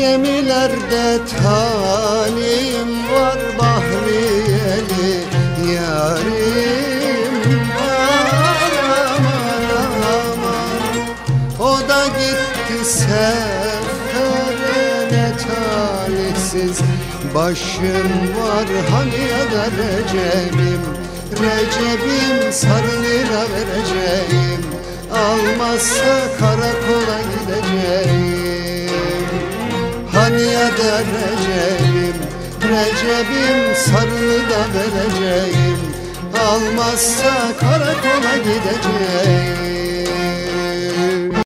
Gemilerde talim var Bahriyeli yarim var. Aman aman O da gitti sefere ne talihsiz Başım var. Hani ya da Recep'im Recep'im sarı lira vereceğim. Almazsa karakola gideceğim Ya da Recep'im Recep'im sarı da vereceğim. Almazsa karakola gideceğim